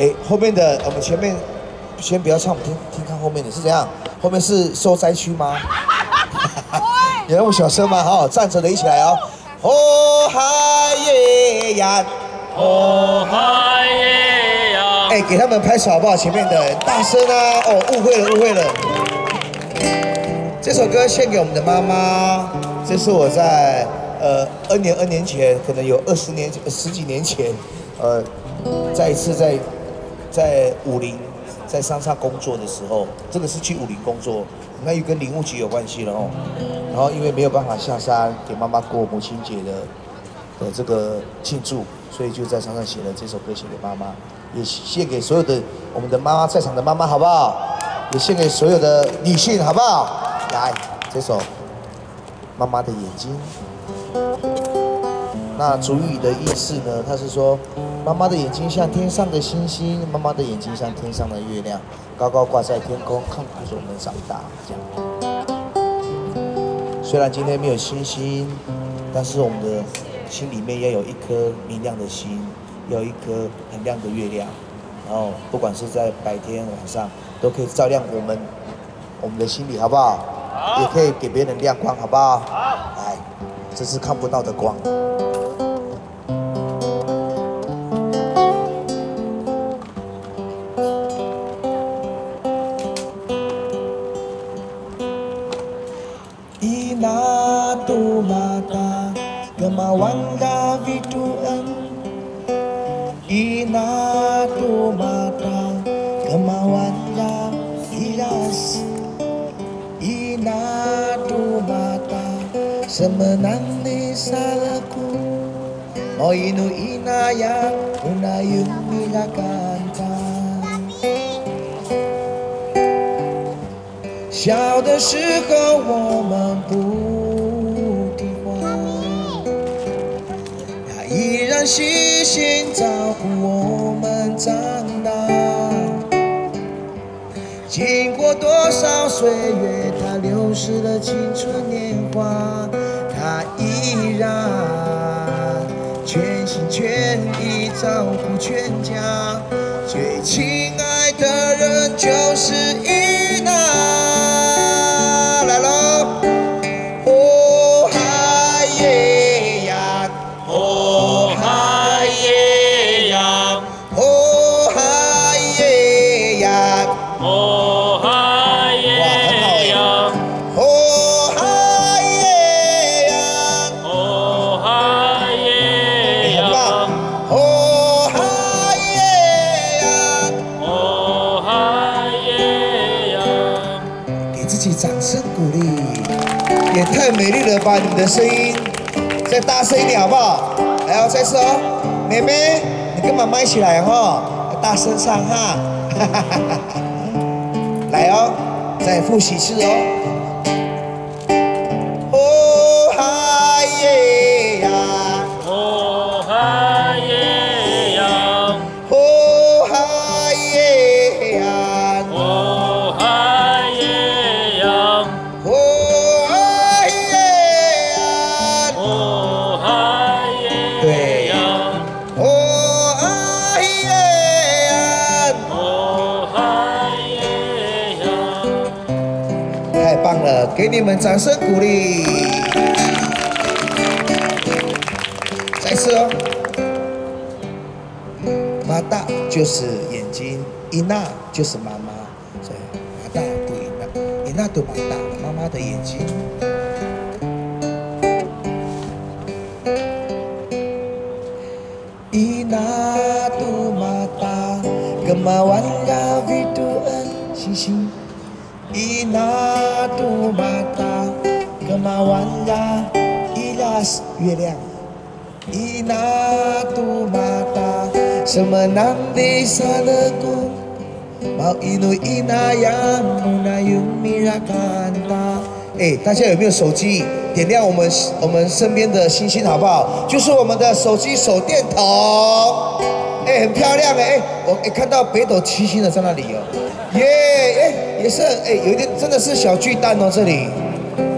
哎，后面的我们前面先不要唱，我们听听看后面的是怎样？后面是受灾区吗？有那么小声吗？好，站着的一起来哦。哦嗨耶呀，哦嗨耶呀。哎，给他们拍手好不好？前面的大声啊！哦，误会了，误会了。这首歌献给我们的妈妈，这是我在呃 N 年 N 年前，可能有二十年十几年前，呃，再一次在在武林在山上工作的时候，这个是去武林工作，那又跟林务局有关系了哦。然后因为没有办法下山给妈妈过母亲节的的这个庆祝，所以就在山上写了这首歌，写给妈妈，也献给所有的我们的妈妈在场的妈妈，好不好？也献给所有的女性，好不好？来，这首《妈妈的眼睛》。那主语的意思呢？他是说，妈妈的眼睛像天上的星星，妈妈的眼睛像天上的月亮，高高挂在天空，看着我们长大。这样。虽然今天没有星星，但是我们的心里面要有一颗明亮的心，有一颗很亮的月亮。然后，不管是在白天晚上，都可以照亮我们我们的心里，好不好？也可以给别人亮光，好不好？来，这是看不到的光。mawanda vituan ina tumata kemawanda hilas ina tumata semenang di salaku oinu inaya unayun milakanta kan. 小的时候，我们不。细心照顾我们长大。经过多少岁月，他流逝了青春年华。他依然全心全意照顾全家，最亲爱的人就是美丽的把！你的声音再大声一点好不好？来哦，再说哦，妹妹，你跟妈妈一起来哈，大声唱哈，来哦，再复习一次。哦给你们掌声鼓励。再次哦，马大就是眼睛，伊娜就是妈妈，所以马大读伊娜，伊娜读马大，妈妈的眼睛。Ina tu mata Kemauan Ina tu mata Kemauan ga ilas 月亮 Ina tu mata Semenang di sanaku Mau inu inayam Munayum mirakanta 哎，大家有没有手机点亮我们我们身边的星星，好不好？就是我们的手机手电筒，哎，很漂亮，哎，我哎看到北斗七星的在那里哦，耶，哎，也是哎，有一点真的是小巨蛋哦，这里，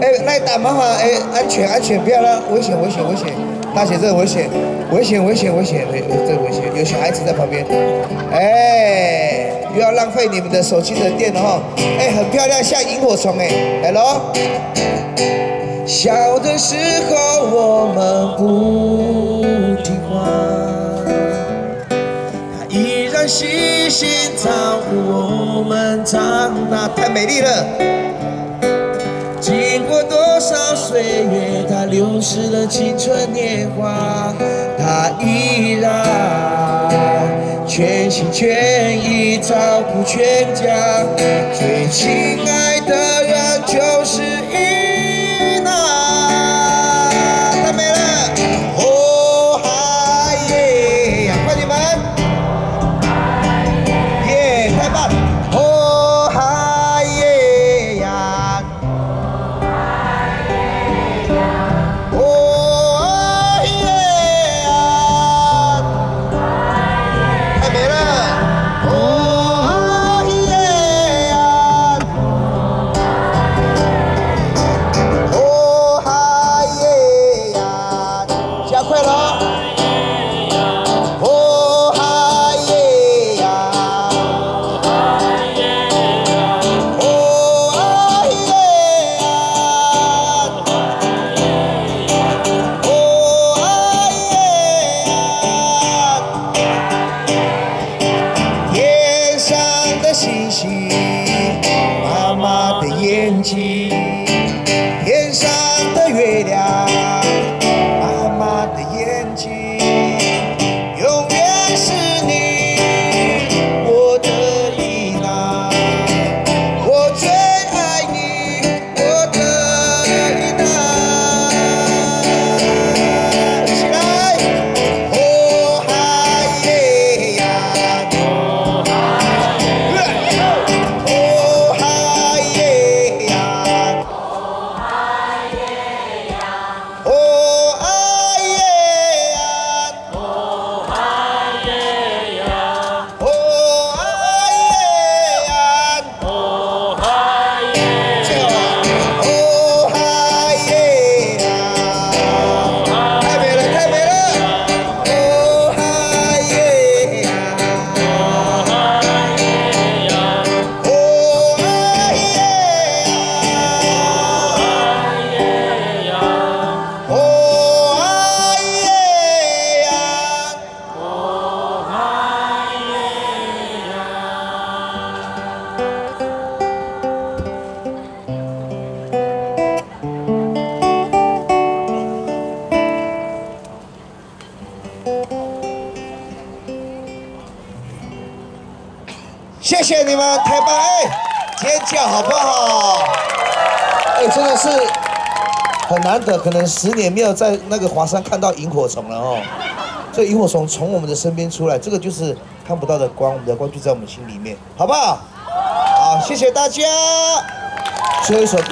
哎，那一打麻烦哎，安全安全，不要让危险危险危险，大姐这危险危险危险危险，哎，这危险，有小孩子在旁边，哎。又要浪费你们的手机的电了哈。哎，很漂亮，像萤火虫哎，来喽。小的时候我们不听话，他依然心细心照顾我们长大，太美丽了。经过多少岁月，它流失了青春年华，他依然全心全意照顾全家，最亲爱的人就是星星，妈妈的眼睛；天上的月亮，谢谢你们，太棒！哎，尖叫好不好？哎，真的是很难得，可能十年没有在那个华山看到萤火虫了哦。这萤火虫从我们的身边出来，这个就是看不到的光，我们的光就在我们心里面，好不好？好，谢谢大家。最后一首歌。